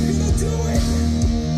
Did you do it?